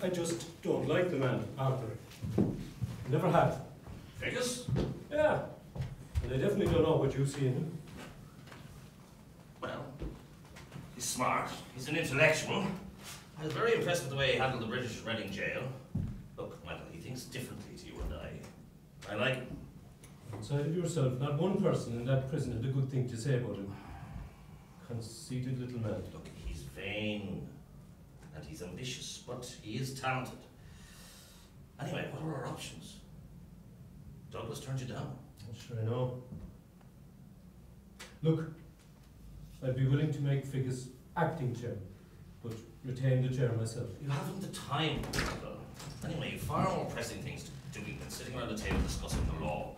I just don't like the man, Arthur. Never have. Figgis? Yeah. And I definitely don't know what you see in him. Well, he's smart. He's an intellectual. I was very impressed with the way he handled the British Reading jail. Look, Michael, he thinks differently to you and I. I like him. Outside of yourself, not one person in that prison had a good thing to say about him. Conceited little man. Look, he's vain. And he's ambitious, but he is talented. Anyway, what are our options? Douglas turned you down. I'm Sure I know. Look, I'd be willing to make Figgis acting chair, but retain the chair myself. You haven't the time. Anyway, far more pressing things to do than sitting around the table discussing the law.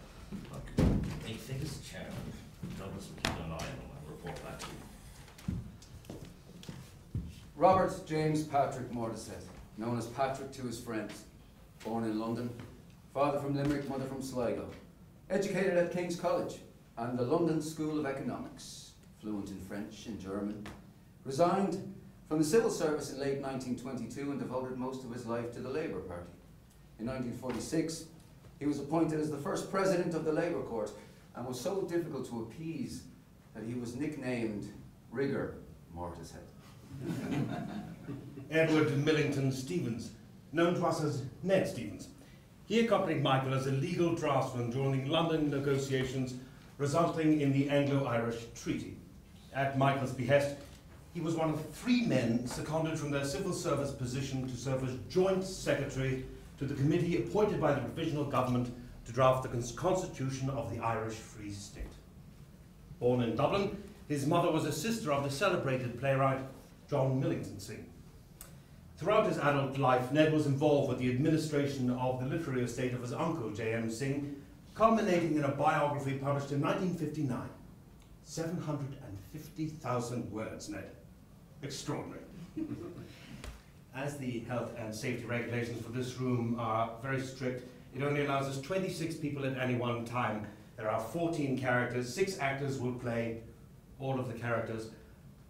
Look, make Figgis chair. Douglas will keep an eye on and report back to you. Robert James Patrick Mortished, known as Patrick to his friends. Born in London, father from Limerick, mother from Sligo. Educated at King's College and the London School of Economics, fluent in French and German. Resigned from the civil service in late 1922 and devoted most of his life to the Labour Party. In 1946, he was appointed as the first president of the Labour Court and was so difficult to appease that he was nicknamed Rigor Mortished. Edward Millington Stephens, known to us as Ned Stephens. He accompanied Michael as a legal draftsman during the London negotiations resulting in the Anglo-Irish Treaty. At Michael's behest, he was one of three men seconded from their civil service position to serve as joint secretary to the committee appointed by the provisional government to draft the constitution of the Irish Free State. Born in Dublin, his mother was a sister of the celebrated playwright John Millington Synge. Throughout his adult life, Ned was involved with the administration of the literary estate of his uncle, J.M. Synge, culminating in a biography published in 1959. 750,000 words, Ned. Extraordinary. As the health and safety regulations for this room are very strict, it only allows us 26 people at any one time. There are 14 characters, six actors will play all of the characters,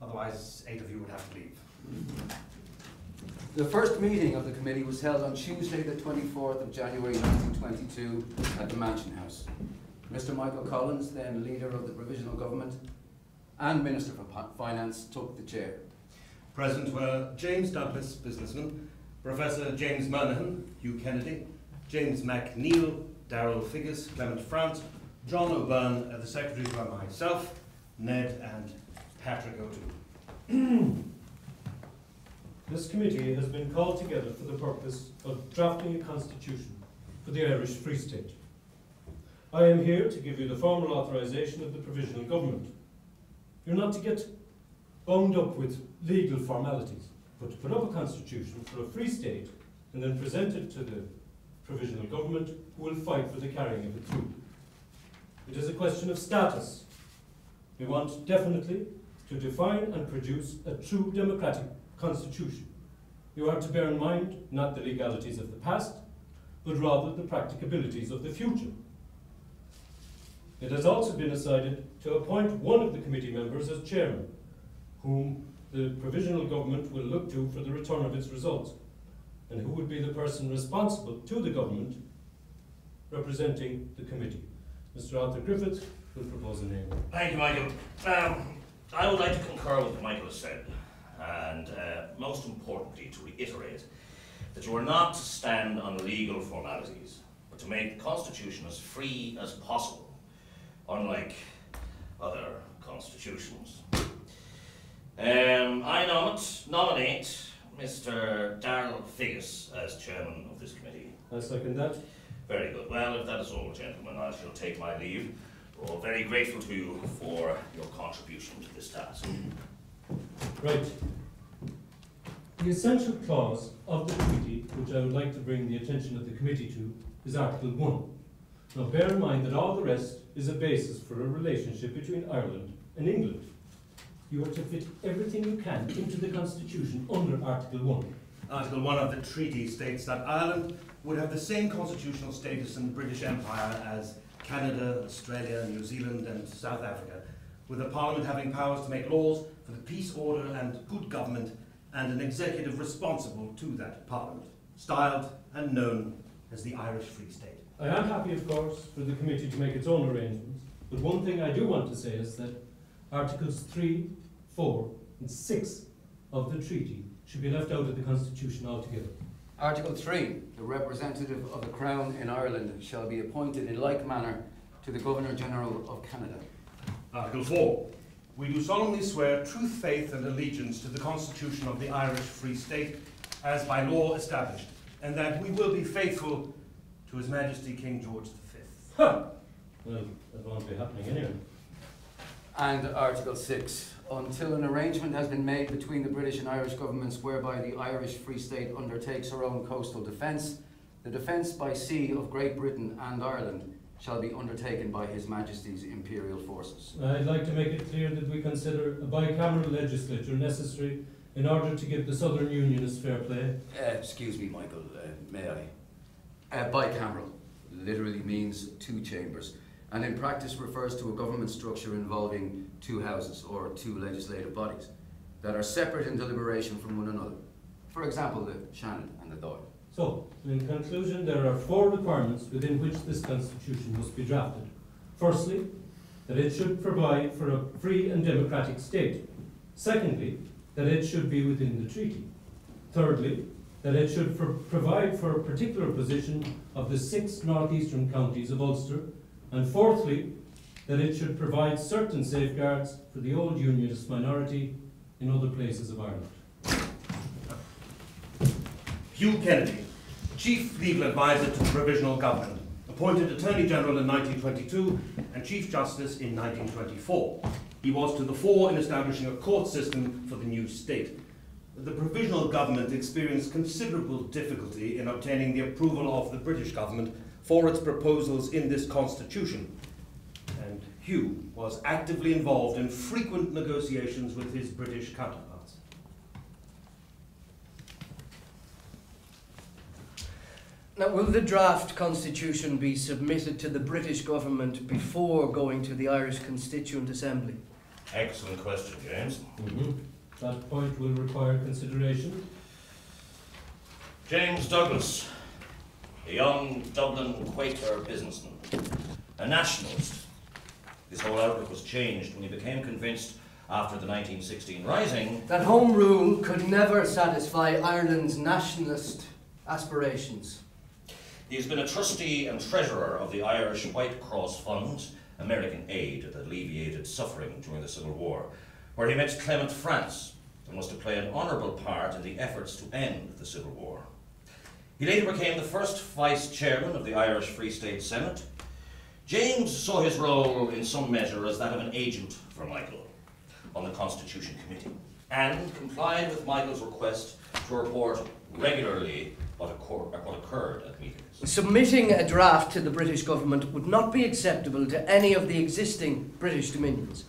otherwise eight of you would have to leave. The first meeting of the committee was held on Tuesday, the 24th of January 1922 at the Mansion House. Mr. Michael Collins, then leader of the Provisional Government and Minister for Finance, took the chair. Present were James Douglas, businessman, Professor James Murnaghan, Hugh Kennedy, James McNeill, Darrell Figgis, Clement France, John O'Byrne, the secretary by myself, Ned and Patrick O'Toole. This committee has been called together for the purpose of drafting a constitution for the Irish Free State. I am here to give you the formal authorisation of the provisional government. You're not to get bound up with legal formalities, but to put up a constitution for a free state and then present it to the provisional government who will fight for the carrying of it through. It is a question of status. We want definitely to define and produce a true democratic constitution. You are to bear in mind not the legalities of the past, but rather the practicabilities of the future. It has also been decided to appoint one of the committee members as chairman, whom the provisional government will look to for the return of its results, and who would be the person responsible to the government representing the committee. Mr. Arthur Griffith will propose a name. Thank you, Michael. Um, I would like to concur with what Michael has said, and uh, most importantly, to reiterate that you are not to stand on legal formalities, but to make the Constitution as free as possible, unlike other constitutions. Um, I nominate, nominate Mr. Darrell Figgis as chairman of this committee. I second that. Very good. Well, if that is all, gentlemen, I shall take my leave. We're all very grateful to you for your contribution to this task. Right. The essential clause of the treaty, which I would like to bring the attention of the committee to, is Article 1. Now bear in mind that all the rest is a basis for a relationship between Ireland and England. You are to fit everything you can into the Constitution under Article 1. Article 1 of the treaty states that Ireland would have the same constitutional status in the British Empire as Canada, Australia, New Zealand, and South Africa, with a parliament having powers to make laws for the peace, order, and good government, and an executive responsible to that parliament. styled and known as the Irish Free State. I am happy, of course, for the committee to make its own arrangements, but one thing I do want to say is that Articles 3, 4, and 6 of the treaty should be left out of the Constitution altogether. Article 3. The representative of the Crown in Ireland shall be appointed in like manner to the Governor General of Canada. Article 4. We do solemnly swear truth, faith, and allegiance to the Constitution of the Irish Free State as by law established, and that we will be faithful to His Majesty King George V. Ha! Well, that won't be happening anyway. And Article 6. Until an arrangement has been made between the British and Irish governments whereby the Irish Free State undertakes her own coastal defence, the defence by sea of Great Britain and Ireland shall be undertaken by His Majesty's Imperial Forces. I'd like to make it clear that we consider a bicameral legislature necessary in order to give the Southern Unionists fair play. Uh, excuse me, Michael, uh, may I? Uh, bicameral literally means two chambers, and in practice refers to a government structure involving two houses or two legislative bodies that are separate in deliberation from one another. For example, the Seanad and the Dáil. So, in conclusion, there are four requirements within which this constitution must be drafted. Firstly, that it should provide for a free and democratic state. Secondly, that it should be within the treaty. Thirdly, that it should provide for a particular position of the six northeastern counties of Ulster. And fourthly, that it should provide certain safeguards for the old unionist minority in other places of Ireland. Hugh Kennedy, Chief Legal Advisor to the Provisional Government, appointed Attorney General in 1922 and Chief Justice in 1924. He was to the fore in establishing a court system for the new state. The Provisional Government experienced considerable difficulty in obtaining the approval of the British government for its proposals in this constitution. And Hugh was actively involved in frequent negotiations with his British counterparts. Now, will the draft constitution be submitted to the British government before going to the Irish Constituent Assembly? Excellent question, James. Mm-hmm. That point will require consideration. James Douglas, a young Dublin Quaker businessman, a nationalist. His whole outlook was changed when he became convinced after the 1916 Rising That Home Rule could never satisfy Ireland's nationalist aspirations. He has been a trustee and treasurer of the Irish White Cross Fund, American aid that alleviated suffering during the Civil War, where he met Clement France and was to play an honourable part in the efforts to end the Civil War. He later became the first vice chairman of the Irish Free State Senate. James saw his role in some measure as that of an agent for Michael on the Constitution Committee and complied with Michael's request to report regularly what, what occurred at meetings. Submitting a draft to the British government would not be acceptable to any of the existing British dominions.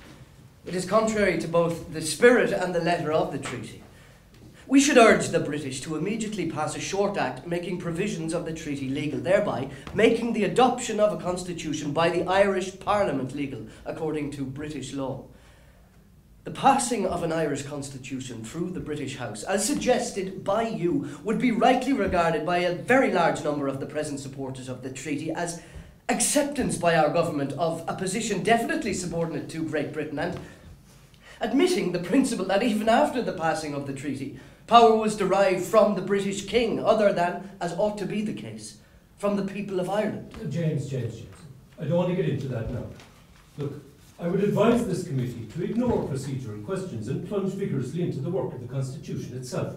It is contrary to both the spirit and the letter of the treaty. We should urge the British to immediately pass a short act making provisions of the treaty legal, thereby making the adoption of a constitution by the Irish Parliament legal according to British law. The passing of an Irish constitution through the British House, as suggested by you, would be rightly regarded by a very large number of the present supporters of the treaty as acceptance by our government of a position definitely subordinate to Great Britain and admitting the principle that even after the passing of the treaty, power was derived from the British king, other than, as ought to be the case, from the people of Ireland. Uh, James, James, James. I don't want to get into that now. Look, I would advise this committee to ignore procedural questions and plunge vigorously into the work of the Constitution itself.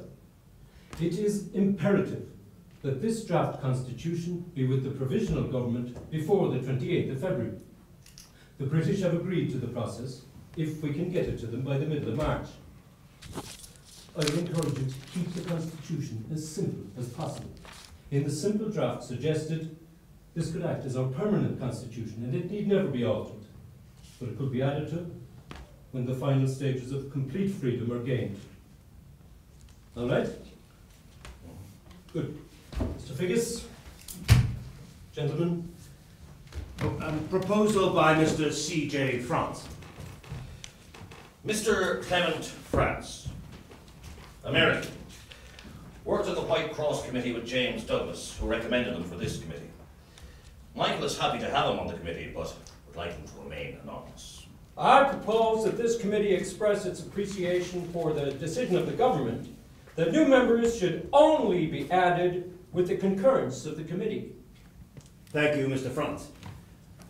It is imperative that this draft Constitution be with the provisional government before the 28th of February. The British have agreed to the process if we can get it to them by the middle of March. I would encourage you to keep the Constitution as simple as possible. In the simple draft suggested, this could act as our permanent constitution and it need never be altered, but it could be added to when the final stages of complete freedom are gained. All right? Good. Mr. Figgis? Gentlemen? Um, proposal by Mr. C.J. France. Mr. Clement France, American, worked at the White Cross Committee with James Douglas, who recommended him for this committee. Michael is happy to have him on the committee, but would like him to remain anonymous. I propose that this committee express its appreciation for the decision of the government that new members should only be added with the concurrence of the committee. Thank you, Mr. France.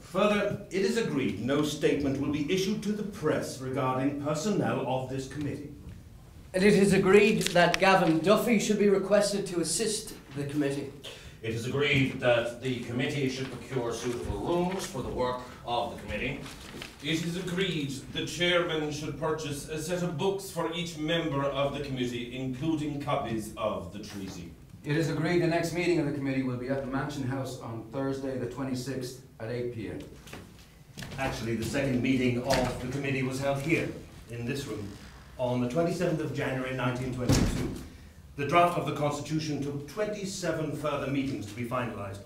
Further, it is agreed no statement will be issued to the press regarding personnel of this committee. And it is agreed that Gavan Duffy should be requested to assist the committee. It is agreed that the committee should procure suitable rooms for the work of the committee. It is agreed the chairman should purchase a set of books for each member of the committee, including copies of the treaty. It is agreed the next meeting of the committee will be at the Mansion House on Thursday, the 26th at 8 p.m. Actually, the second meeting of the committee was held here, in this room, on the 27th of January 1922. The draft of the Constitution took 27 further meetings to be finalised.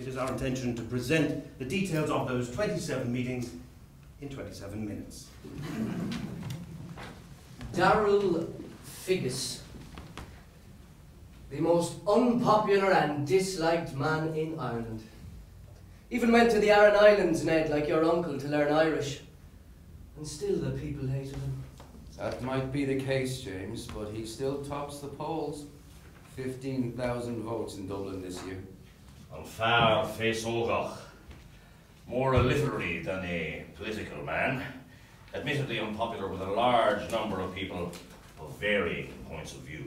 It is our intention to present the details of those 27 meetings in 27 minutes. Darrell Figgis, the most unpopular and disliked man in Ireland. Even went to the Aran Islands, Ned, like your uncle, to learn Irish. And still the people hated him. That might be the case, James, but he still tops the polls. 15,000 votes in Dublin this year. An fear face ógach. More a literary than a political man. Admittedly unpopular with a large number of people of varying points of view.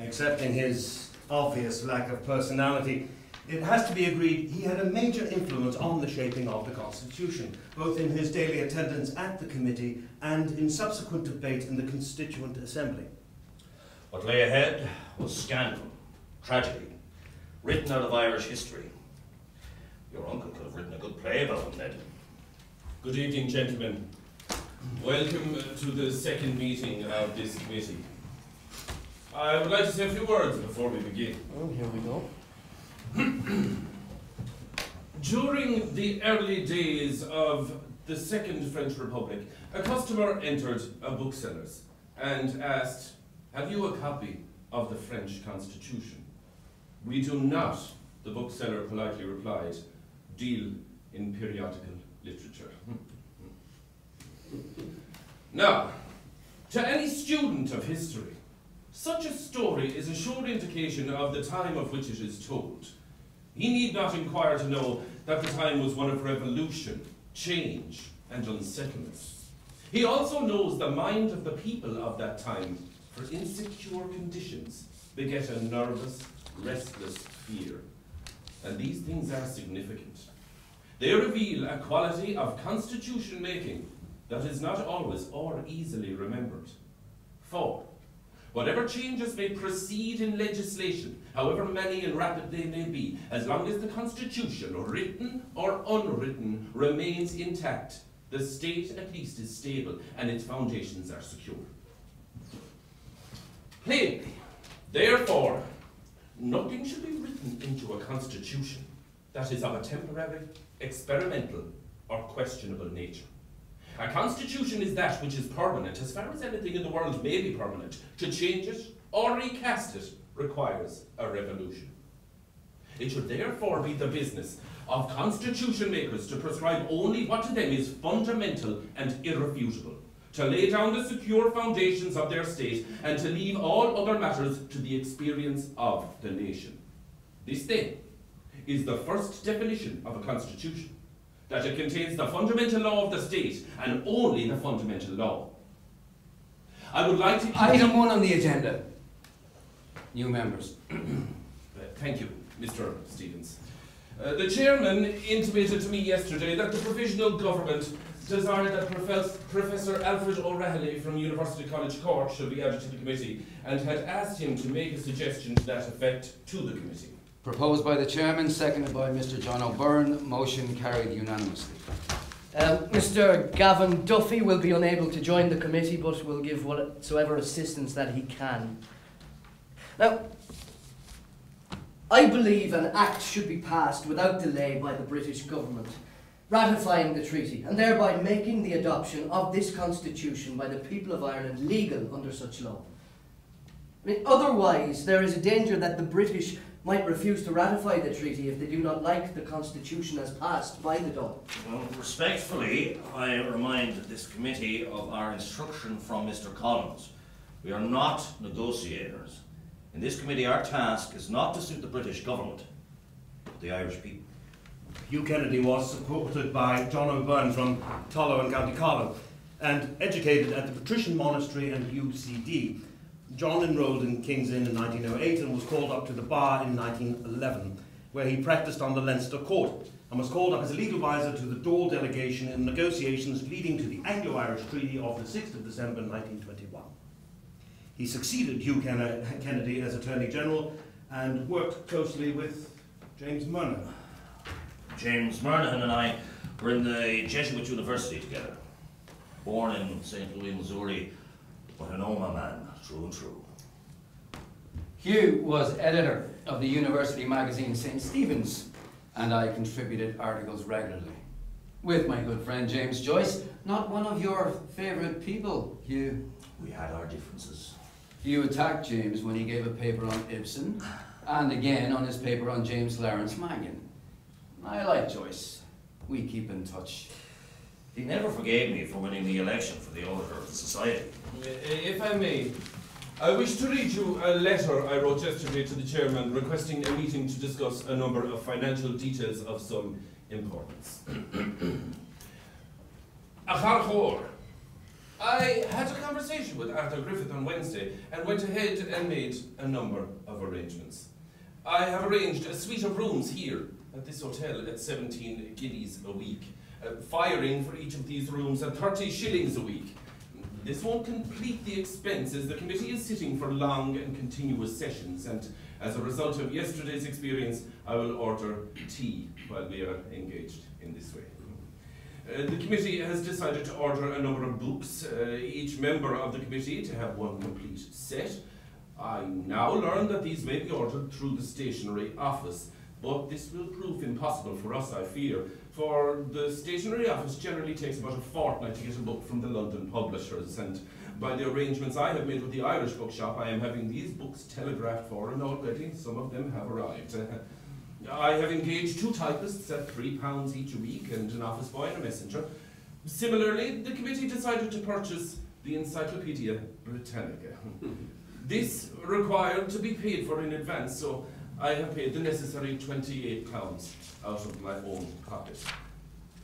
Accepting his obvious lack of personality, it has to be agreed he had a major influence on the shaping of the Constitution, both in his daily attendance at the committee and in subsequent debate in the Constituent Assembly. What lay ahead was scandal, tragedy, written out of Irish history. Your uncle could have written a good play about him, Ned. Good evening, gentlemen. Welcome uh, to the second meeting of this committee. I would like to say a few words before we begin. Oh, here we go. During the early days of the Second French Republic, a customer entered a bookseller's and asked, Have you a copy of the French Constitution? We do not, the bookseller politely replied, deal in periodical literature. now, to any student of history, such a story is a sure indication of the time of which it is told. He need not inquire to know that the time was one of revolution, change, and unsettlement. He also knows the mind of the people of that time, for insecure conditions beget a nervous, restless fear. And these things are significant. They reveal a quality of constitution making that is not always or easily remembered. For, Whatever changes may proceed in legislation, however many and rapid they may be, as long as the Constitution, written or unwritten, remains intact, the state at least is stable and its foundations are secure. Plainly, therefore, nothing should be written into a constitution that is of a temporary, experimental, or questionable nature. A constitution is that which is permanent, as far as anything in the world may be permanent. To change it or recast it requires a revolution. It should therefore be the business of constitution makers to prescribe only what to them is fundamental and irrefutable, to lay down the secure foundations of their state, and to leave all other matters to the experience of the nation. This, then, is the first definition of a constitution that it contains the fundamental law of the state and only the fundamental law. I would like to. Item one on the agenda. New members. Uh, Thank you, Mr. Stephens. Uh, the chairman intimated to me yesterday that the provisional government desired that Profes- Professor Alfred O'Rahilly from University College Cork should be added to the committee and had asked him to make a suggestion to that effect to the committee. Proposed by the chairman, seconded by Mr. John O'Byrne. Motion carried unanimously. Um, Mr. Gavan Duffy will be unable to join the committee, but will give whatsoever assistance that he can. Now, I believe an act should be passed without delay by the British government, ratifying the treaty, and thereby making the adoption of this constitution by the people of Ireland legal under such law. I mean, otherwise, there is a danger that the British might refuse to ratify the treaty if they do not like the constitution as passed by the Dáil. Well, respectfully, I remind this committee of our instruction from Mr. Collins. We are not negotiators. In this committee, our task is not to suit the British government, but the Irish people. Hugh Kennedy was supported by John O'Byrne from Tullow and County Carlow and educated at the Patrician Monastery and UCD. John enrolled in King's Inn in 1908 and was called up to the bar in 1911, where he practiced on the Leinster Court and was called up as a legal advisor to the Dáil delegation in negotiations leading to the Anglo-Irish Treaty of the 6th of December 1921. He succeeded Hugh Ken- Kennedy as Attorney General and worked closely with James Murner. James Murnaghan and I were in the Jesuit University together. Born in St. Louis, Missouri, but an Omagh man, true and true. Hugh was editor of the university magazine St. Stephen's, and I contributed articles regularly. With my good friend James Joyce, not one of your favourite people, Hugh. We had our differences. Hugh attacked James when he gave a paper on Ibsen, and again on his paper on James Clarence Mangan. I like Joyce. We keep in touch. He never forgave me for winning the election for the Auditor of the Society. If I may, I wish to read you a letter I wrote yesterday to the chairman requesting a meeting to discuss a number of financial details of some importance. I had a conversation with Arthur Griffith on Wednesday and went ahead and made a number of arrangements. I have arranged a suite of rooms here at this hotel at 17 guineas a week, uh, firing for each of these rooms at 30 shillings a week. This won't complete the expenses. The committee is sitting for long and continuous sessions, and as a result of yesterday's experience, I will order tea while we are engaged in this way. Uh, the committee has decided to order a number of books, uh, each member of the committee to have one complete set. I now learn that these may be ordered through the stationery office, but this will prove impossible for us, I fear, for the stationery office generally takes about a fortnight to get a book from the London publishers, and by the arrangements I have made with the Irish bookshop, I am having these books telegraphed for, and already some of them have arrived. Uh, I have engaged two typists at three pounds each a week and an office boy and a messenger. Similarly, the committee decided to purchase the Encyclopedia Britannica. this required to be paid for in advance, so I have paid the necessary 28 pounds out of my own pocket.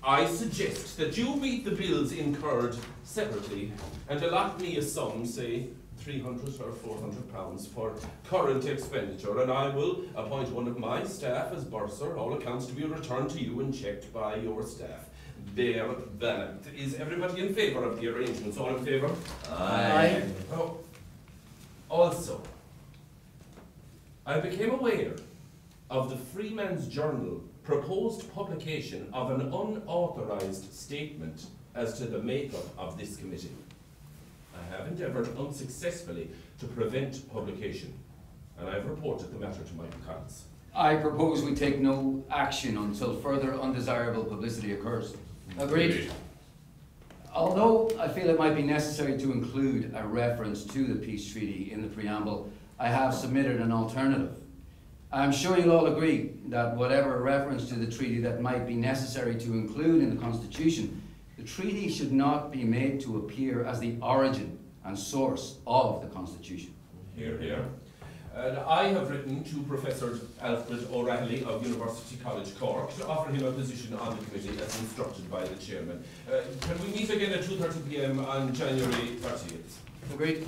I suggest that you meet the bills incurred separately and allot me a sum, say 300 or 400 pounds for current expenditure, and I will appoint one of my staff as bursar, all accounts to be returned to you and checked by your staff. There, that. Is everybody in favour of the arrangements? All in favour? Aye. Oh, also, I became aware of the Freeman's Journal proposed publication of an unauthorised statement as to the makeup of this committee. I have endeavoured unsuccessfully to prevent publication, and I have reported the matter to Michael Collins. I propose we take no action until further undesirable publicity occurs. Mm-hmm. Agreed. Although I feel it might be necessary to include a reference to the peace treaty in the preamble, I have submitted an alternative. I'm sure you'll all agree that whatever reference to the treaty that might be necessary to include in the Constitution, the treaty should not be made to appear as the origin and source of the Constitution. Here, here. And I have written to Professor Alfred O'Rahilly of University College Cork to offer him a position on the committee as instructed by the chairman. Uh, can we meet again at 2.30 p.m. on January 30th? Agreed.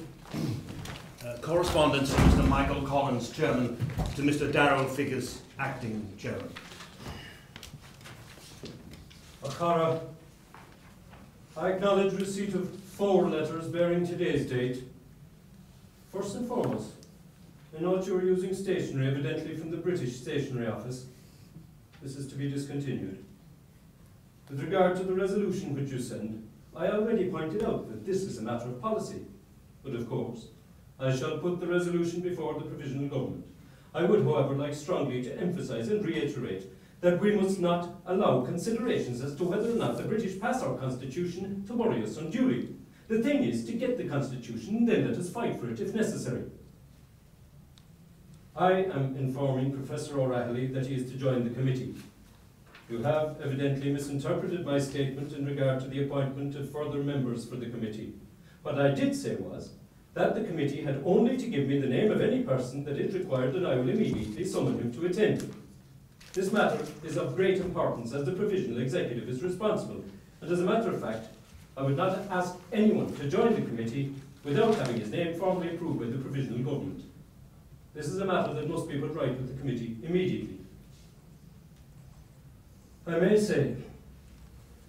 Uh, correspondence from Mr. Michael Collins, Chairman, to Mr. Darrell Figgis, Acting Chairman. A Chara, I acknowledge receipt of four letters bearing today's date. First and foremost, I note you are using stationery evidently from the British Stationery Office. This is to be discontinued. With regard to the resolution which you send, I already pointed out that this is a matter of policy. But of course, I shall put the resolution before the provisional government. I would, however, like strongly to emphasise and reiterate that we must not allow considerations as to whether or not the British pass our constitution to worry us unduly. The thing is to get the constitution, and then let us fight for it if necessary. I am informing Professor O'Rahilly that he is to join the committee. You have evidently misinterpreted my statement in regard to the appointment of further members for the committee. What I did say was that the committee had only to give me the name of any person that it required and I will immediately summon him to attend. This matter is of great importance as the provisional executive is responsible, and as a matter of fact, I would not ask anyone to join the committee without having his name formally approved by the provisional government. This is a matter that must be put right with the committee immediately. I may say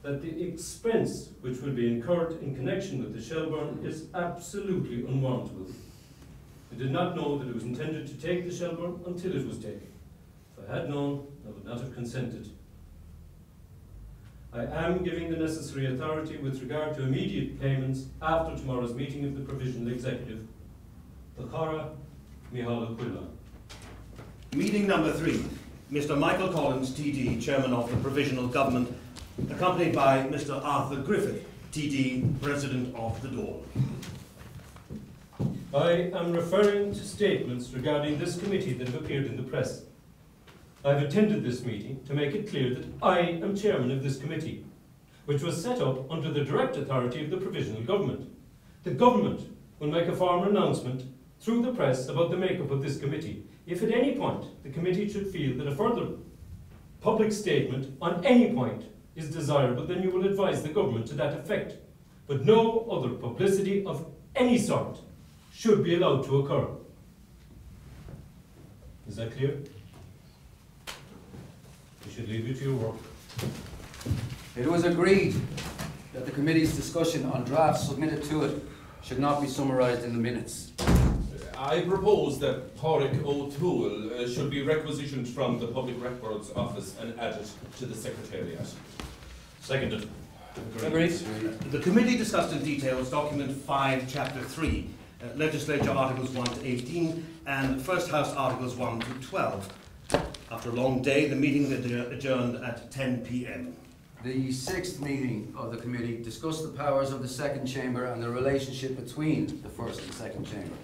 that the expense which will be incurred in connection with the Shelbourne is absolutely unwarrantable. I did not know that it was intended to take the Shelbourne until it was taken. If I had known, I would not have consented. I am giving the necessary authority with regard to immediate payments after tomorrow's meeting of the Provisional Executive. Takara Mihala Quilla. Meeting number three. Mr. Michael Collins, TD, Chairman of the Provisional Government, accompanied by Mr. Arthur Griffith, TD, President of the Dawn. I am referring to statements regarding this committee that have appeared in the press. I have attended this meeting to make it clear that I am chairman of this committee, which was set up under the direct authority of the provisional government. The government will make a formal announcement through the press about the makeup of this committee. If at any point the committee should feel that a further public statement on any point is desirable, then you will advise the government to that effect. But no other publicity of any sort should be allowed to occur. Is that clear? We should leave you to your work. It was agreed that the committee's discussion on drafts submitted to it should not be summarised in the minutes. I propose that Pádraig O'Toole uh, should be requisitioned from the Public Records Office and added to the Secretariat. Seconded. Agreed. The committee discussed in detail document 5, chapter 3, uh, legislature articles 1 to 18, and first house articles 1 to 12. After a long day, the meeting adjourned at 10 p.m. The sixth meeting of the committee discussed the powers of the second chamber and the relationship between the first and second chamber.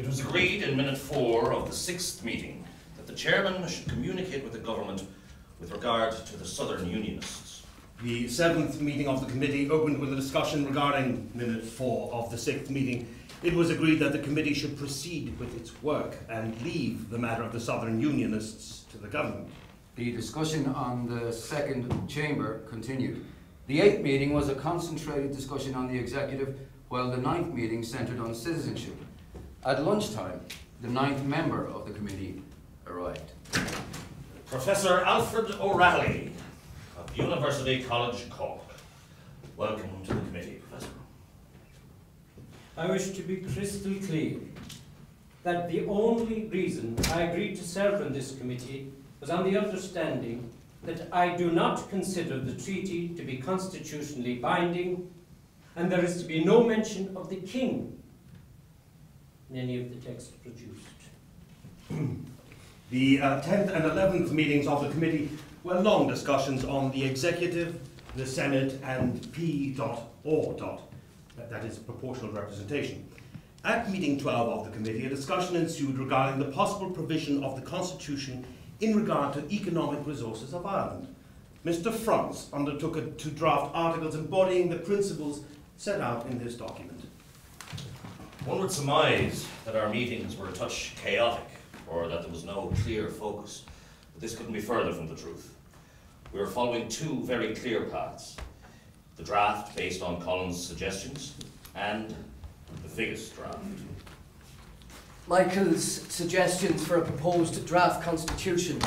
It was agreed in minute four of the sixth meeting that the chairman should communicate with the government with regard to the Southern Unionists. The seventh meeting of the committee opened with a discussion regarding minute 4 of the sixth meeting. It was agreed that the committee should proceed with its work and leave the matter of the Southern Unionists to the government. The discussion on the second chamber continued. The eighth meeting was a concentrated discussion on the executive, while the ninth meeting centred on citizenship. At lunchtime, the ninth member of the committee arrived. Professor Alfred O'Rahilly of University College Cork. Welcome to the committee, Professor. I wish to be crystal clear that the only reason I agreed to serve on this committee was on the understanding that I do not consider the treaty to be constitutionally binding and there is to be no mention of the king in any of the texts produced. The uh, 10th and 11th meetings of the committee were long discussions on the executive, the Senate, and P. Dot or dot, that- is proportional representation. At meeting 12 of the committee, a discussion ensued regarding the possible provision of the Constitution in regard to economic resources of Ireland. Mr. France undertook to draft articles embodying the principles set out in this document. One would surmise that our meetings were a touch chaotic or that there was no clear focus, but this couldn't be further from the truth. We were following two very clear paths the draft based on Collins' suggestions and the Figgis draft. Michael's suggestions for a proposed draft constitution.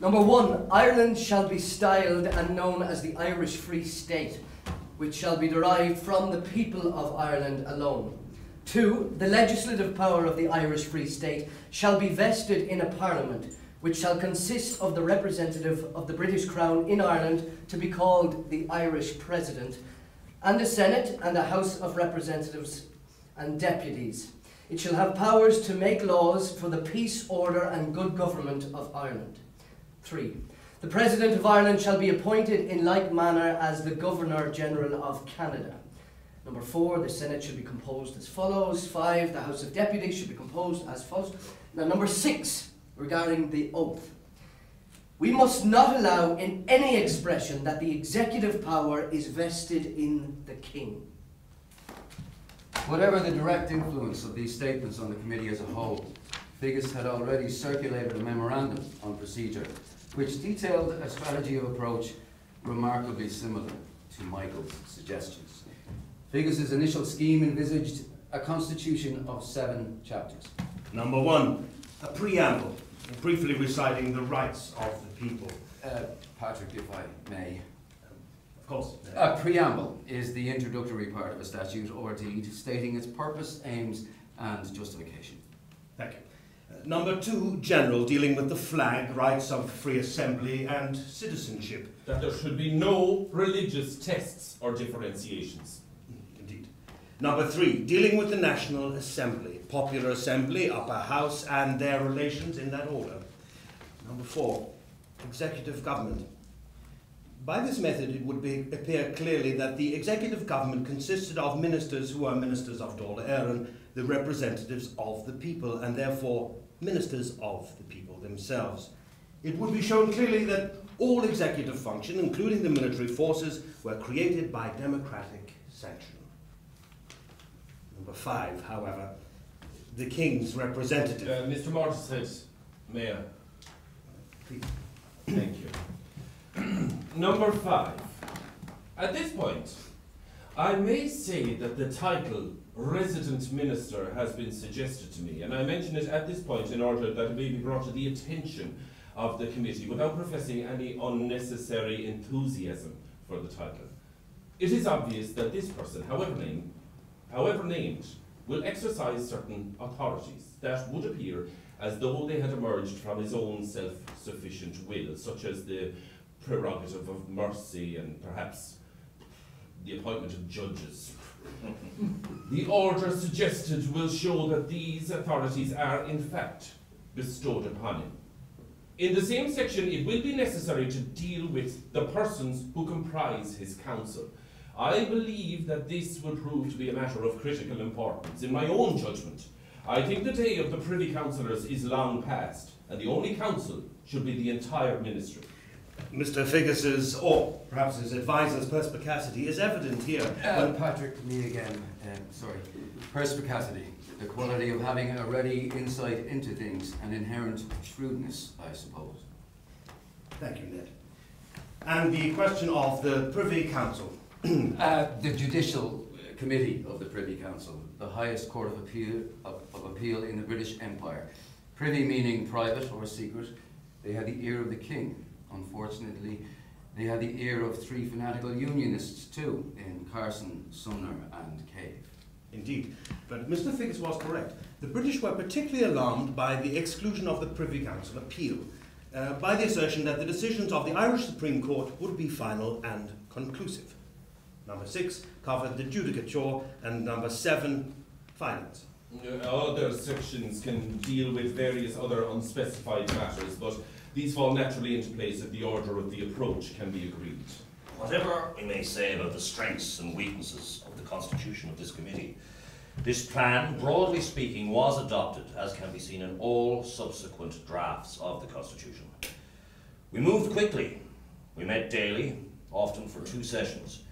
Number one, Ireland shall be styled and known as the Irish Free State, which shall be derived from the people of Ireland alone. Two, the legislative power of the Irish Free State shall be vested in a parliament, which shall consist of the representative of the British Crown in Ireland to be called the Irish President, and a Senate and a House of Representatives and Deputies. It shall have powers to make laws for the peace, order, and good government of Ireland. 3. The President of Ireland shall be appointed in like manner as the Governor General of Canada. Number four, the Senate should be composed as follows. Five, the House of Deputies should be composed as follows. Now, number six, regarding the oath. We must not allow in any expression that the executive power is vested in the King. Whatever the direct influence of these statements on the committee as a whole, Figgis had already circulated a memorandum on procedure which detailed a strategy of approach remarkably similar to Michael's suggestions. Figgis's initial scheme envisaged a constitution of seven chapters. Number one, a preamble, briefly reciting the rights of the people. Uh, Patrick, if I may. Of course. A preamble is the introductory part of a statute or deed stating its purpose, aims, and justification. Thank you. Uh, number two, general, dealing with the flag, rights of free assembly, and citizenship. That there should be no religious tests or differentiations. Number three, dealing with the National Assembly, popular assembly, upper house, and their relations in that order. Number four, executive government. By this method, it would be, appear clearly that the executive government consisted of ministers who are ministers of Dáil Éireann, the representatives of the people, and therefore ministers of the people themselves. It would be shown clearly that all executive function, including the military forces, were created by democratic sanction. Five, however, the king's representative. Uh, Mr. Mortished, Mayor. Please. Thank you. Number five. At this point, I may say that the title resident minister has been suggested to me, and I mention it at this point in order that it may be brought to the attention of the committee without professing any unnecessary enthusiasm for the title. It is obvious that this person, however named, however named, will exercise certain authorities that would appear as though they had emerged from his own self-sufficient will, such as the prerogative of mercy and perhaps the appointment of judges. the order suggested will show that these authorities are in fact bestowed upon him. In the same section, it will be necessary to deal with the persons who comprise his council. I believe that this will prove to be a matter of critical importance. In my own judgment, I think the day of the Privy Councillors is long past, and the only council should be the entire ministry. Mr. Figgis's, or perhaps his advisor's perspicacity is evident here. Uh, Patrick, me again, um, sorry. Perspicacity, the quality of having a ready insight into things, and inherent shrewdness, I suppose. Thank you, Ned. And the question of the Privy Council. Uh, the Judicial Committee of the Privy Council, the highest court of appeal, of, of appeal in the British Empire. Privy meaning private or secret. They had the ear of the king. Unfortunately, they had the ear of three fanatical unionists too, in Carson, Sumner, and Cave. Indeed. But Mr. Figgis was correct. The British were particularly alarmed by the exclusion of the Privy Council appeal, uh, by the assertion that the decisions of the Irish Supreme Court would be final and conclusive. Number six covered the judicature, and number seven, finance. Other sections can deal with various other unspecified matters, but these fall naturally into place if the order of the approach can be agreed. Whatever we may say about the strengths and weaknesses of the constitution of this committee, this plan, broadly speaking, was adopted, as can be seen in all subsequent drafts of the constitution. We moved quickly. We met daily, often for two sessions,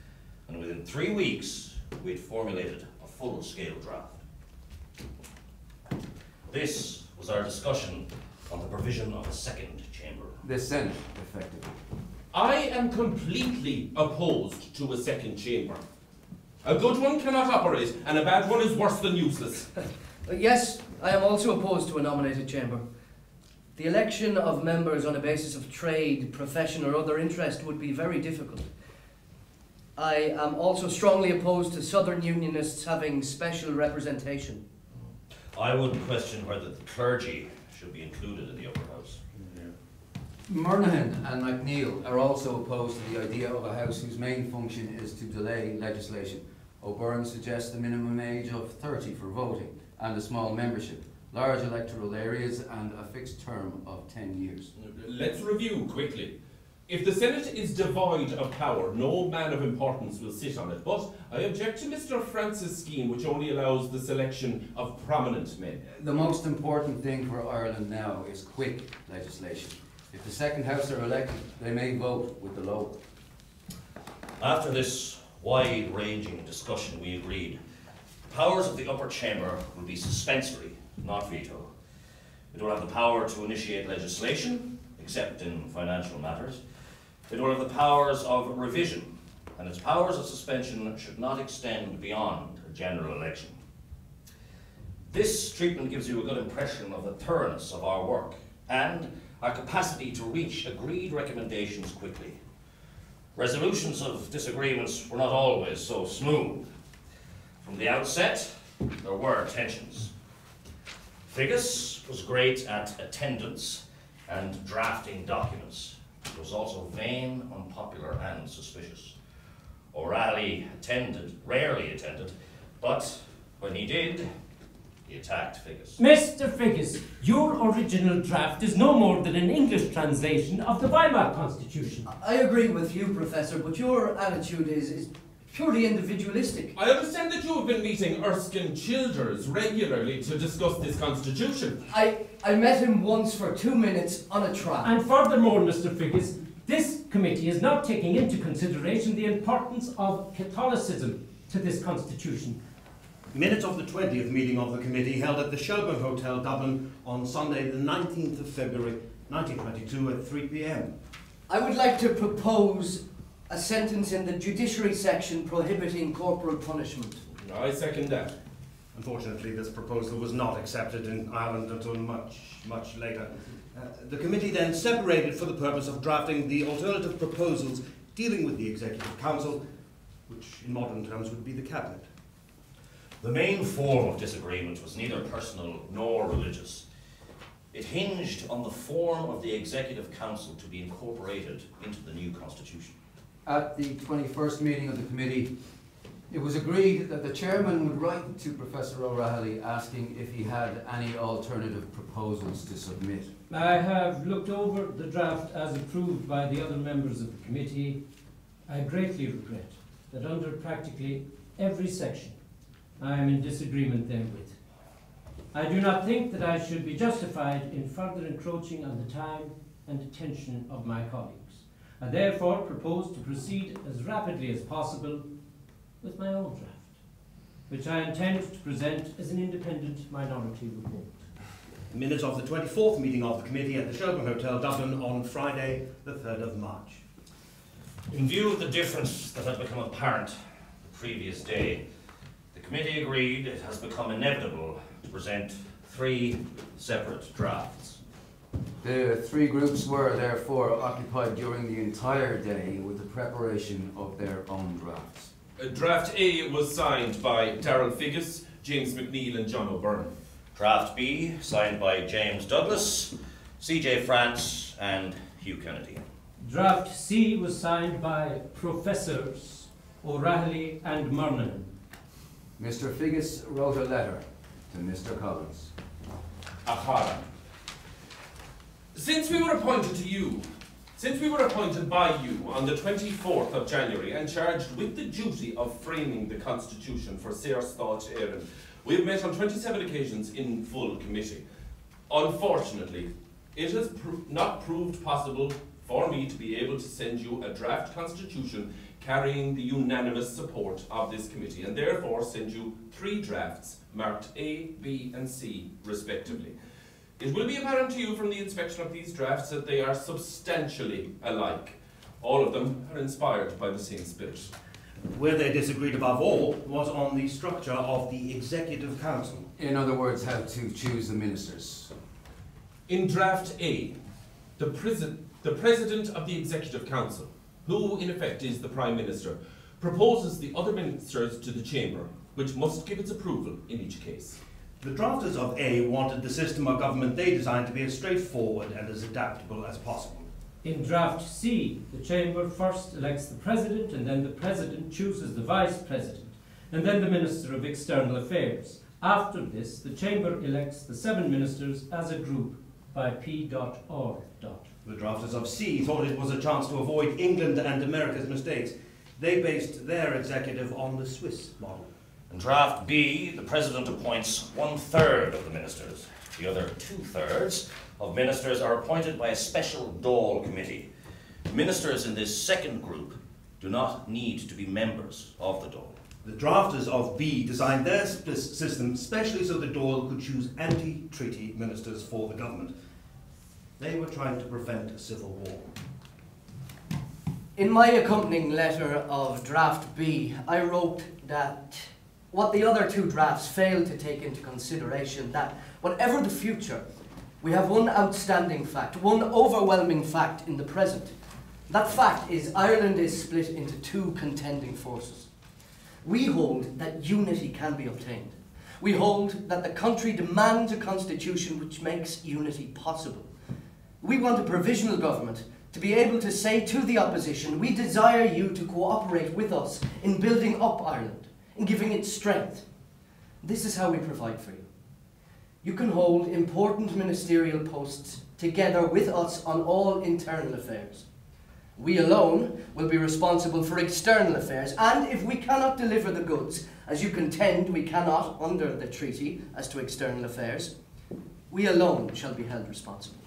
and within three weeks, we had formulated a full-scale draft. This was our discussion on the provision of a second chamber. The Senate, effectively. I am completely opposed to a second chamber. A good one cannot operate, and a bad one is worse than useless. Uh, Yes, I am also opposed to a nominated chamber. The election of members on a basis of trade, profession, or other interest would be very difficult. I am also strongly opposed to Southern Unionists having special representation. I would question whether the clergy should be included in the upper house. Murnaghan and McNeill are also opposed to the idea of a House whose main function is to delay legislation. O'Byrne suggests a minimum age of 30 for voting and a small membership, large electoral areas, and a fixed term of 10 years. Let's review quickly. If the Senate is devoid of power, no man of importance will sit on it. But I object to Mr. Francis' scheme, which only allows the selection of prominent men. The most important thing for Ireland now is quick legislation. If the second house are elected, they may vote with the lower. After this wide-ranging discussion, we agreed the powers of the upper chamber will be suspensory, not veto. It will have the power to initiate legislation, except in financial matters. It will have the powers of revision, and its powers of suspension should not extend beyond a general election. This treatment gives you a good impression of the thoroughness of our work and our capacity to reach agreed recommendations quickly. Resolutions of disagreements were not always so smooth. From the outset, there were tensions. Figgis was great at attendance and drafting documents. He was also vain, unpopular, and suspicious. O'Rahilly attended, rarely attended, but when he did, he attacked Figgis. Mr. Figgis, your original draft is no more than an English translation of the Weimar Constitution. I agree with you, Professor, but your attitude is, is purely individualistic. I understand that you have been meeting Erskine Childers regularly to discuss this constitution. I, I met him once for two minutes on a tram. And furthermore, Mr. Figgis, this committee is not taking into consideration the importance of Catholicism to this constitution. Minutes of the 20th meeting of the committee held at the Shelbourne Hotel, Dublin, on Sunday, the 19th of February 1922 at 3 pm. I would like to propose a sentence in the judiciary section prohibiting corporal punishment. I second that. Unfortunately, this proposal was not accepted in Ireland until much, much later. Uh, the committee then separated for the purpose of drafting the alternative proposals dealing with the Executive Council, which in modern terms would be the Cabinet. The main form of disagreement was neither personal nor religious. It hinged on the form of the Executive Council to be incorporated into the new constitution. At the 21st meeting of the committee, it was agreed that the chairman would write to Professor O'Rahilly asking if he had any alternative proposals to submit. I have looked over the draft as approved by the other members of the committee. I greatly regret that under practically every section I am in disagreement therewith. I do not think that I should be justified in further encroaching on the time and attention of my colleagues. I therefore propose to proceed as rapidly as possible with my own draft, which I intend to present as an independent minority report. Minutes of the 24th meeting of the committee at the Shelbourne Hotel, Dublin, on Friday, the 3rd of March. In view of the difference that had become apparent the previous day, the committee agreed it has become inevitable to present three separate drafts. The three groups were therefore occupied during the entire day with the preparation of their own drafts. Uh, draft A was signed by Darrell Figgis, James McNeill, and John O'Byrne. Draft B, signed by James Douglas, C.J. France, and Hugh Kennedy. Draft C was signed by Professors O'Rahilly and Murnaghan. Mr. Figgis wrote a letter to Mr. Collins. A Chara. Since we were appointed to you, since we were appointed by you on the 24th of January and charged with the duty of framing the Constitution for Saorstát Éireann, we have met on 27 occasions in full committee. Unfortunately, it has not proved possible for me to be able to send you a draft constitution carrying the unanimous support of this committee, and therefore send you three drafts marked A, B, and C, respectively. It will be apparent to you from the inspection of these drafts that they are substantially alike. All of them are inspired by the same spirit. Where they disagreed above all was on the structure of the Executive Council. In other words, how to choose the ministers. In draft A, the, presi- the President of the Executive Council, who in effect is the Prime Minister, proposes the other ministers to the Chamber, which must give its approval in each case. The drafters of A wanted the system of government they designed to be as straightforward and as adaptable as possible. In draft C, the Chamber first elects the President, and then the President chooses the Vice President, and then the Minister of External Affairs. After this, the Chamber elects the seven ministers as a group by P.R. The drafters of C thought it was a chance to avoid England and America's mistakes. They based their executive on the Swiss model. In draft B, the President appoints one third of the ministers. The other two thirds of ministers are appointed by a special Dáil committee. Ministers in this second group do not need to be members of the Dáil. The drafters of B designed their sp- system specially so the Dáil could choose anti-treaty ministers for the government. They were trying to prevent a civil war. In my accompanying letter of draft B, I wrote that what the other two drafts failed to take into consideration that whatever the future, we have one outstanding fact, one overwhelming fact in the present. That fact is Ireland is split into two contending forces. We hold that unity can be obtained. We hold that the country demands a constitution which makes unity possible. We want a provisional government to be able to say to the opposition, we desire you to cooperate with us in building up Ireland, in giving it strength. This is how we provide for you. You can hold important ministerial posts together with us on all internal affairs. We alone will be responsible for external affairs, and if we cannot deliver the goods, as you contend we cannot under the treaty as to external affairs, we alone shall be held responsible.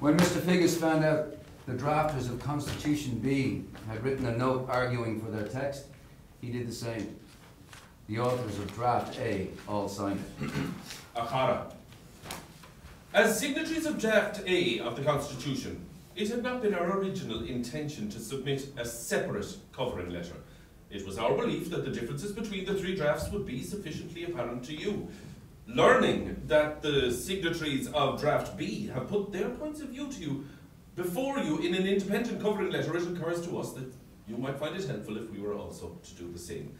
When Mr. Figgis found out the drafters of Constitution B had written a note arguing for their text, he did the same. The authors of Draft A all signed it. A Chara. As signatories of Draft A of the Constitution, it had not been our original intention to submit a separate covering letter. It was our belief that the differences between the three drafts would be sufficiently apparent to you. Learning that the signatories of Draft B have put their points of view to you before you in an independent covering letter, it occurs to us that you might find it helpful if we were also to do the same.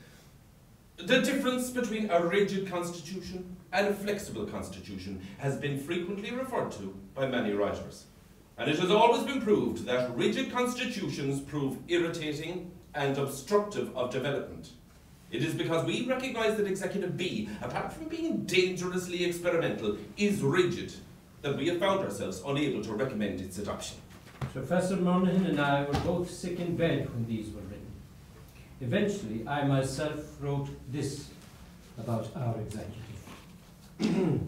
The difference between a rigid constitution and a flexible constitution has been frequently referred to by many writers. And it has always been proved that rigid constitutions prove irritating and obstructive of development. It is because we recognise that Executive B, apart from being dangerously experimental, is rigid that we have found ourselves unable to recommend its adoption. Professor Murnaghan and I were both sick in bed when these were written. Eventually, I myself wrote this about our executive.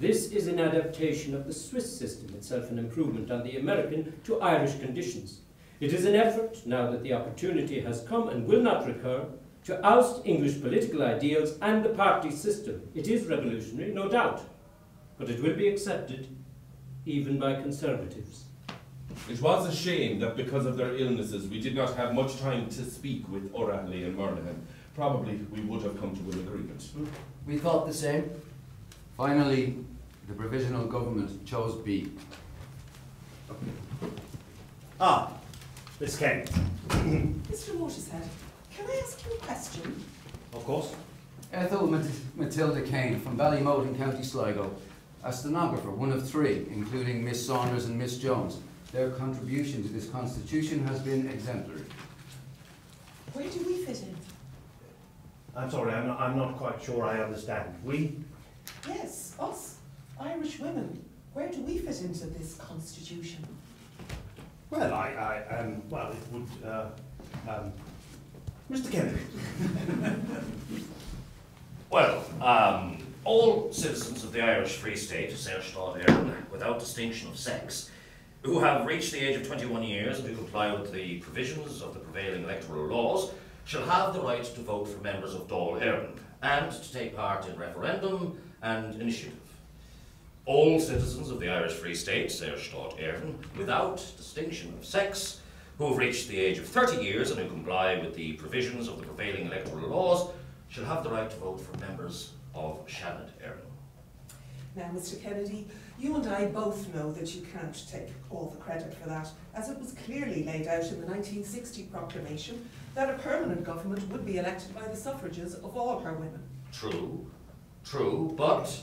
this is an adaptation of the Swiss system, itself an improvement on the American to Irish conditions. It is an effort, now that the opportunity has come and will not recur, to oust English political ideals and the party system. It is revolutionary, no doubt, but it will be accepted even by conservatives. It was a shame that because of their illnesses we did not have much time to speak with O'Rahilly and Murnaghan. Probably we would have come to an agreement. We thought the same. Finally, the provisional government chose B. Ah, Miss Kent. Mr. Mortished, can I ask you a question? Of course. Ethel Mat- Matilda Kane from Ballymote in County Sligo, a stenographer, one of three, including Miss Saunders and Miss Jones. Their contribution to this constitution has been exemplary. Where do we fit in? I'm sorry, I'm not, I'm not quite sure I understand. We? Yes, us, Irish women. Where do we fit into this constitution? Well, I, I, um, well, it would, uh, um, Mr. Kennedy. Well, um, all citizens of the Irish Free State, Saorstát Éireann, without distinction of sex, who have reached the age of 21 years and who comply with the provisions of the prevailing electoral laws, shall have the right to vote for members of Dáil Éireann and to take part in referendum and initiative. All citizens of the Irish Free State, Saorstát Éireann, without distinction of sex, who have reached the age of 30 years and who comply with the provisions of the prevailing electoral laws, shall have the right to vote for members of Seanad Éireann. Now, Mr. Kennedy, you and I both know that you can't take all the credit for that, as it was clearly laid out in the 1960 proclamation that a permanent government would be elected by the suffrages of all her women. True, true, but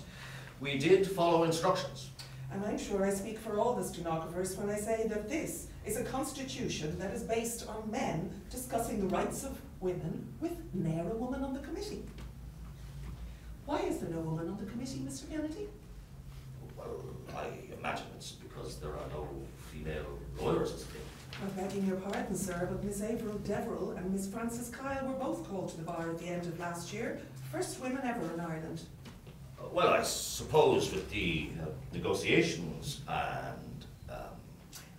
we did follow instructions. And I'm sure I speak for all the stenographers when I say that this is a constitution that is based on men discussing the rights of women with ne'er a woman on the committee. Why is there no woman on the committee, Mr. Kennedy? Well, I imagine it's because there are no female lawyers, isn't it? I'm begging your pardon, sir, but Miss Averil Deverell and Miss Frances Kyle were both called to the bar at the end of last year. First women ever in Ireland. Uh, Well, I suppose with the uh, negotiations and, um,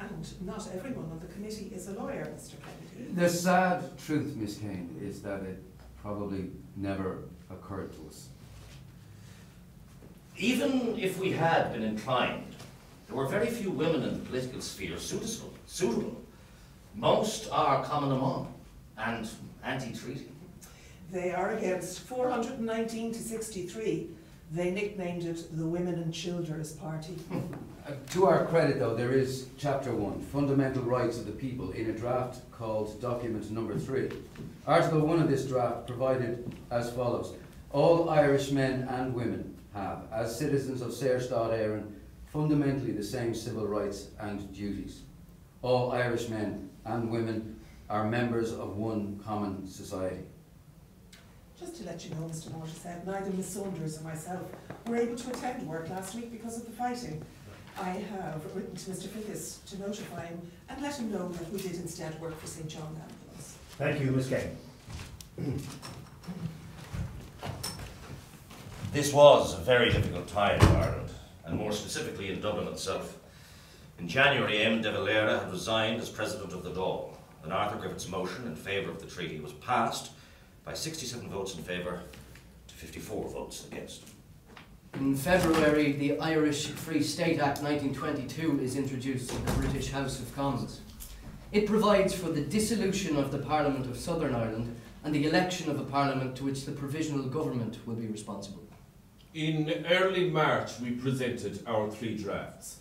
And not everyone on the committee is a lawyer, Mr Kennedy. The sad truth, Miss Kane, is that it probably never occurred to us. Even if we had been inclined, there were very few women in the political sphere suitable. suitable. Most are Cumann na mBan and anti-treaty. They are against 419 to 63. They nicknamed it the Women and Children's Party. Uh, To our credit, though, there is Chapter 1, Fundamental Rights of the People, in a draft called Document Number 3. Article 1 of this draft provided as follows. All Irish men and women have, as citizens of Saorstát Éireann, fundamentally the same civil rights and duties. All Irish men and women are members of one common society. Just to let you know, Mr Mortished, neither Miss Saunders or myself were able to attend work last week because of the fighting. I have written to Mr Figgis to notify him and let him know that we did instead work for St John Ambulance. Thank you, Miss Kane. This was a very difficult time in Ireland, and more specifically in Dublin itself. In January, Eamon de Valera had resigned as president of the Dáil, and Arthur Griffith's motion in favour of the treaty was passed by 67 votes in favour to 54 votes against. In February, the Irish Free State Act 1922 is introduced in the British House of Commons. It provides for the dissolution of the Parliament of Southern Ireland and the election of a Parliament to which the provisional government will be responsible. In early March, we presented our three drafts.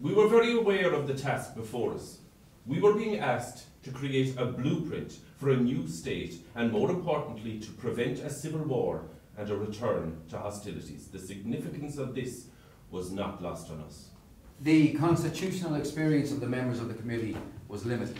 We were very aware of the task before us. We were being asked to create a blueprint for a new state and, more importantly, to prevent a civil war and a return to hostilities. The significance of this was not lost on us. The constitutional experience of the members of the committee was limited.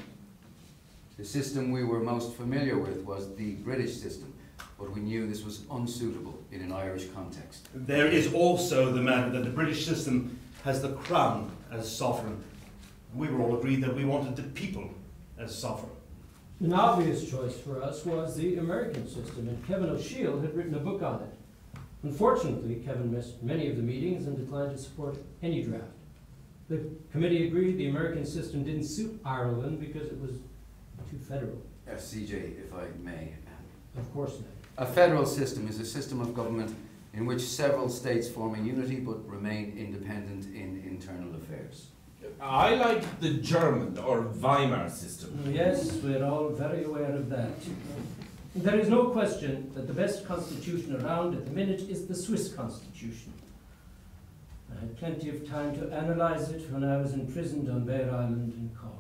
The system we were most familiar with was the British system, but we knew this was unsuitable in an Irish context. There is also the matter that the British system has the crown as sovereign. We were all agreed that we wanted the people as sovereign. An obvious choice for us was the American system, and Kevin O'Shiel had written a book on it. Unfortunately, Kevin missed many of the meetings and declined to support any draft. The committee agreed the American system didn't suit Ireland because it was too federal. Uh, CJ, if I may. Of course not. A federal system is a system of government in which several states form a unity but remain independent in internal affairs. I like the German or Weimar system. Uh, yes, we're all very aware of that. There is no question that the best constitution around at the minute is the Swiss constitution. I had plenty of time to analyse it when I was imprisoned on Bere Island in Cork.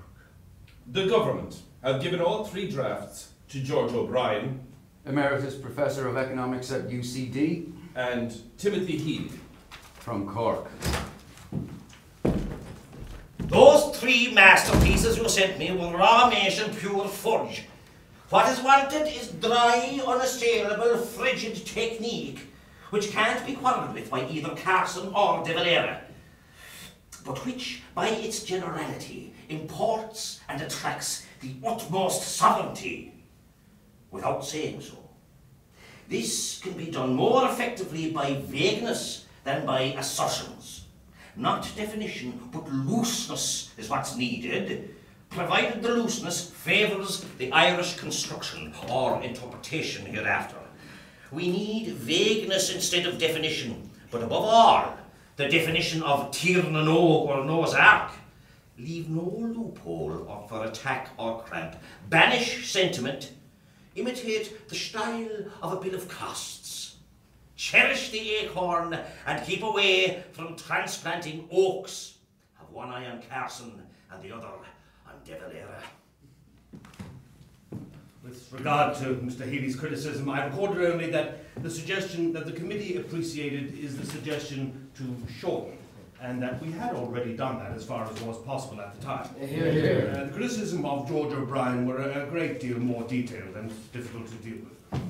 The government have given all three drafts to George O'Brien Emeritus Professor of Economics at UCD and Timothy Healy. from Cork. Those three masterpieces you sent me were raw and pure fudge. What is wanted is dry, unassailable, frigid technique, which can't be quarrelled with by either Carson or De Valera, but which, by its generality, imports and attracts the utmost sovereignty, without saying so. This can be done more effectively by vagueness than by assertions. Not definition, but looseness is what's needed, provided the looseness favours the Irish construction or interpretation hereafter. We need vagueness instead of definition, but above all, the definition of Tir na Nog or Noah's Ark. Leave no loophole or for attack or cramp. Banish sentiment. Imitate the style of a bill of costs. Cherish the acorn and keep away from transplanting oaks. Have one eye on Carson and the other on De Valera. With regard to Mr. Healy's criticism, I recorded only that the suggestion that the committee appreciated is the suggestion to shorten, and that we had already done that as far as was possible at the time. Here, here. Uh, the criticism of George O'Brien were a, a great deal more detailed and difficult to deal with.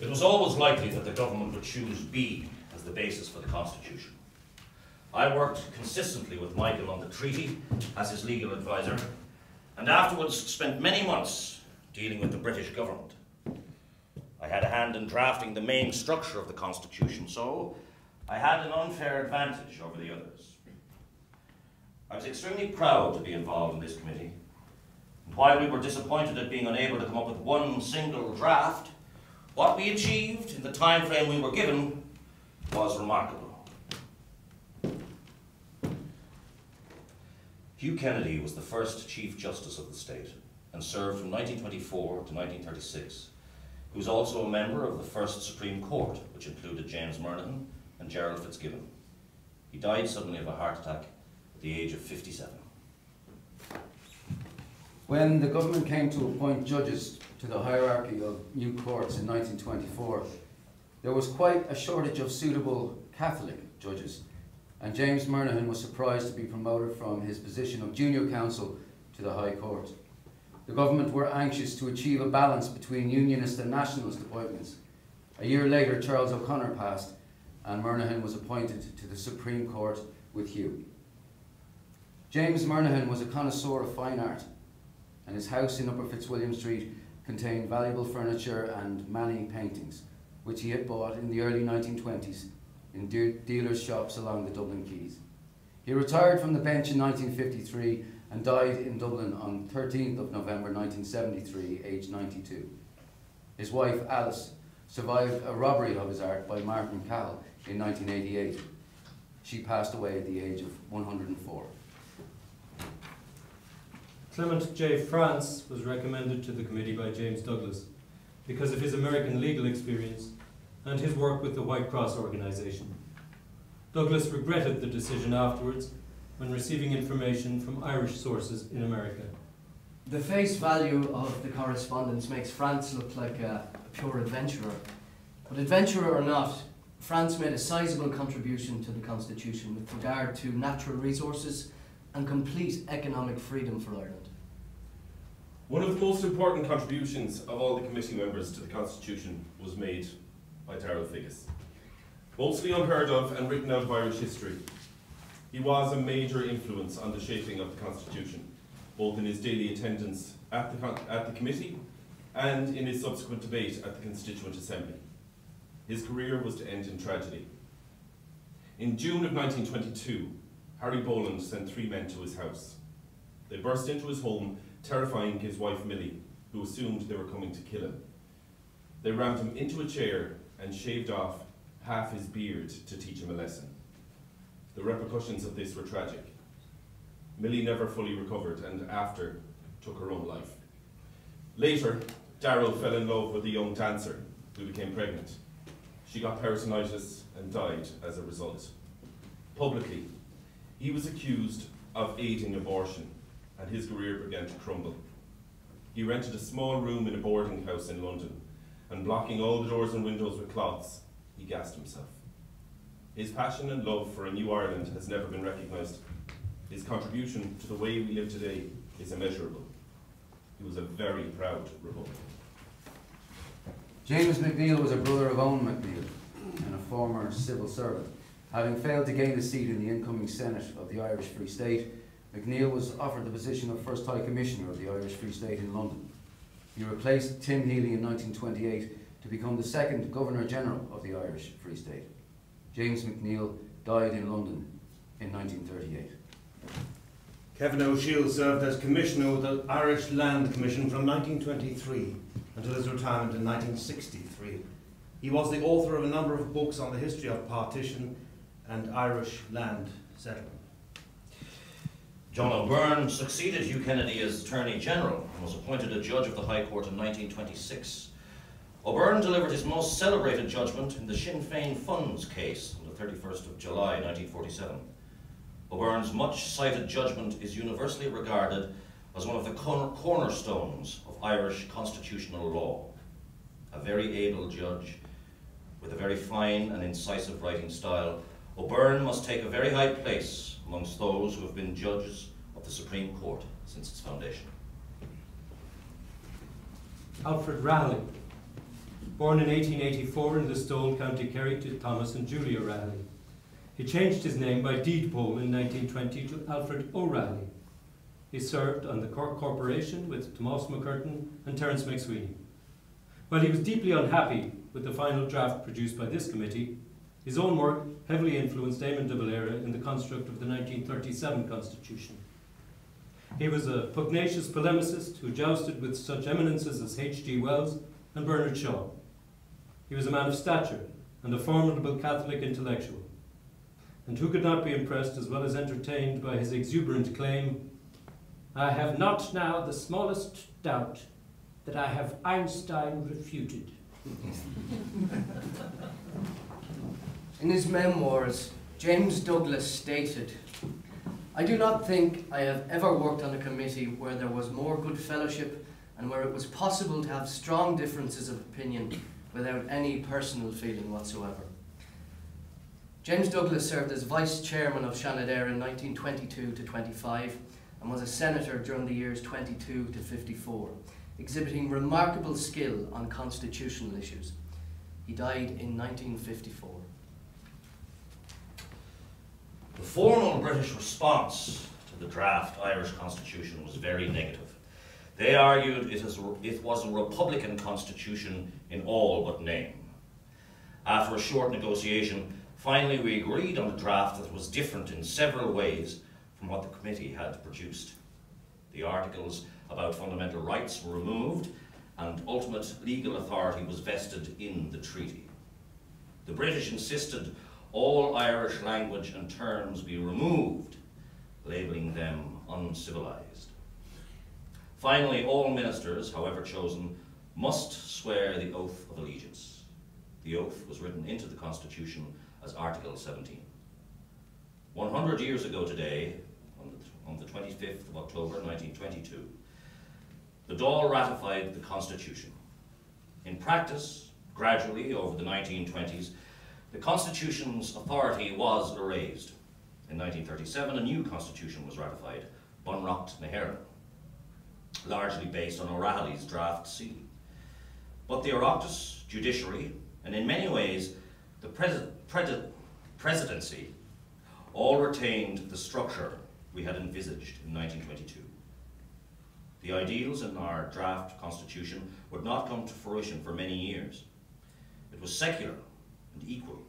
It was always likely that the government would choose B as the basis for the Constitution. I worked consistently with Michael on the treaty as his legal advisor, and afterwards spent many months dealing with the British government. I had a hand in drafting the main structure of the Constitution, so I had an unfair advantage over the others. I was extremely proud to be involved in this committee, and while we were disappointed at being unable to come up with one single draft, what we achieved in the time frame we were given was remarkable. Hugh Kennedy was the first Chief Justice of the state and served from 1924 to 1936. He was also a member of the first Supreme Court, which included James Murnaghan and Gerald Fitzgibbon. He died suddenly of a heart attack at the age of 57. When the government came to appoint judges to the hierarchy of new courts in 1924, there was quite a shortage of suitable Catholic judges, and James Murnaghan was surprised to be promoted from his position of junior counsel to the High Court. The government were anxious to achieve a balance between unionist and nationalist appointments. A year later, Charles O'Connor passed, and Murnaghan was appointed to the Supreme Court with Hugh. James Murnaghan was a connoisseur of fine art, and his house in Upper Fitzwilliam Street contained valuable furniture and many paintings, which he had bought in the early 1920s in de dealers' shops along the Dublin Quays. He retired from the bench in 1953 and died in Dublin on 13th of November 1973, aged 92. His wife, Alice, survived a robbery of his art by Martin Cahill in 1988. She passed away at the age of 104. Clement J. France was recommended to the committee by James Douglas because of his American legal experience and his work with the White Cross organization. Douglas regretted the decision afterwards when receiving information from Irish sources in America. The face value of the correspondence makes France look like a, a pure adventurer. But adventurer or not, France made a sizable contribution to the Constitution with regard to natural resources and complete economic freedom for Ireland. One of the most important contributions of all the committee members to the Constitution was made by Darrell Figgis. Mostly unheard of and written out of Irish history, he was a major influence on the shaping of the Constitution, both in his daily attendance at the, at the committee and in his subsequent debate at the Constituent Assembly. His career was to end in tragedy. In June of 1922, Harry Boland sent three men to his house. They burst into his home terrifying his wife Millie, who assumed they were coming to kill him. They rammed him into a chair and shaved off half his beard to teach him a lesson. The repercussions of this were tragic. Millie never fully recovered and after took her own life. Later, Darrell fell in love with a young dancer who became pregnant. She got peritonitis and died as a result. Publicly, he was accused of aiding abortion and his career began to crumble. He rented a small room in a boarding house in London, and blocking all the doors and windows with cloths, he gassed himself. His passion and love for a new Ireland has never been recognised. His contribution to the way we live today is immeasurable. He was a very proud Republican. James McNeill was a brother of Eoin McNeill and a former civil servant. Having failed to gain a seat in the incoming Senate of the Irish Free State, McNeill was offered the position of First High Commissioner of the Irish Free State in London. He replaced Tim Healy in 1928 to become the second Governor General of the Irish Free State. James McNeill died in London in 1938. Kevin O'Shiel served as Commissioner of the Irish Land Commission from 1923 until his retirement in 1963. He was the author of a number of books on the history of partition and Irish land settlement. John O'Byrne succeeded Hugh Kennedy as Attorney General and was appointed a judge of the High Court in 1926. O'Byrne delivered his most celebrated judgment in the Sinn Féin Funds case on the 31st of July 1947. O'Byrne's much cited judgment is universally regarded as one of the cornerstones Irish constitutional law. A very able judge with a very fine and incisive writing style, O'Byrne must take a very high place amongst those who have been judges of the Supreme Court since its foundation. Alfred Rahilly, born in 1884 in the Listowel, County Kerry, to Thomas and Julia Rahilly. He changed his name by deed poll in 1920 to Alfred O'Rahilly. He served on the Cork Corporation with Tomás McCurtain and Terence MacSwiney. While he was deeply unhappy with the final draft produced by this committee, his own work heavily influenced Eamon de Valera in the construct of the 1937 Constitution. He was a pugnacious polemicist who jousted with such eminences as H.G. Wells and Bernard Shaw. He was a man of stature and a formidable Catholic intellectual. And who could not be impressed as well as entertained by his exuberant claim, I have not now the smallest doubt that I have Einstein refuted. In his memoirs, James Douglas stated, I do not think I have ever worked on a committee where there was more good fellowship and where it was possible to have strong differences of opinion without any personal feeling whatsoever. James Douglas served as vice chairman of Seanad in 1922 to 25 and was a senator during the years 22 to 54, exhibiting remarkable skill on constitutional issues. He died in 1954. The formal British response to the draft Irish Constitution was very negative. They argued it, is, it was a Republican constitution in all but name. After a short negotiation, finally we agreed on a draft that was different in several ways from what the committee had produced. The articles about fundamental rights were removed and ultimate legal authority was vested in the treaty. The British insisted all Irish language and terms be removed, labelling them uncivilised. Finally, all ministers, however chosen, must swear the oath of allegiance. The oath was written into the Constitution as Article 17. 100 years ago today, on the, 25th of October 1922, the Dáil ratified the Constitution. In practice, gradually over the 1920s, the Constitution's authority was erased. In 1937, a new Constitution was ratified, Bunreacht na largely based on O'Rahilly's Draft C. But the Oireachtas, judiciary, and in many ways the pres pres presidency all retained the structure we had envisaged in 1922. The ideals in our draft constitution would not come to fruition for many years. It was secular and equal.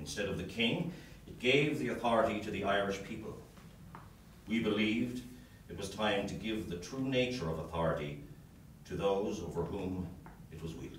Instead of the king, it gave the authority to the Irish people. We believed it was time to give the true nature of authority to those over whom it was wielded.